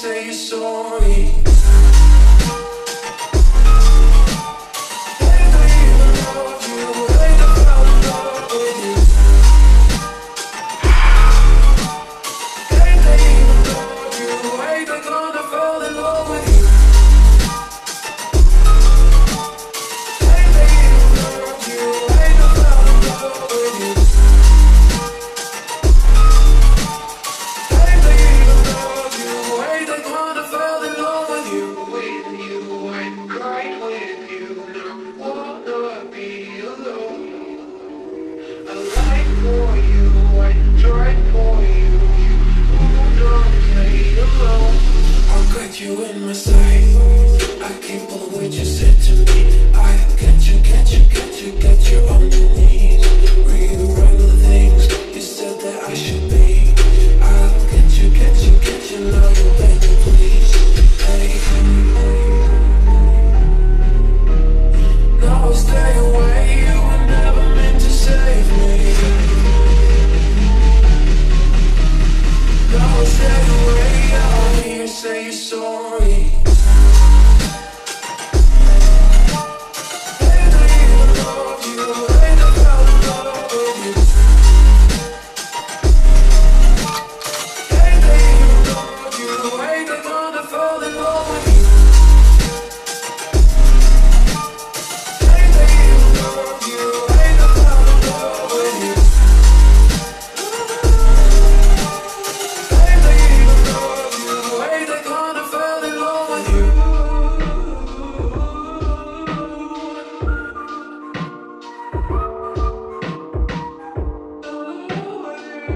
say you're sorry. what you said to me.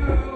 you.